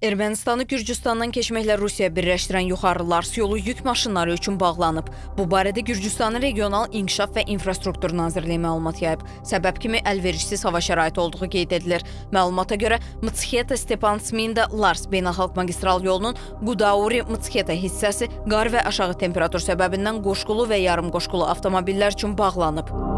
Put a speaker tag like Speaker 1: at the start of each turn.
Speaker 1: Ermənistanı Gürcüstandan keçməklə Rusiya birləşdirən yuxarı Lars yolu yük maşınları üçün bağlanıb. Bu barədə Gürcüstanın Regional İnkişaf və İnfrastruktur Nazirliyi məlumat yayıb. Səbəb kimi əlverişsiz hava şəraiti olduğu qeyd edilir. Məlumata görə Mtsketa Stepan Sminda Lars beynəlxalq magistral yolunun Qudauri Mtsketa hissəsi qar və aşağı temperatur səbəbindən qoşqulu və yarım qoşqulu avtomobillər üçün bağlanıb.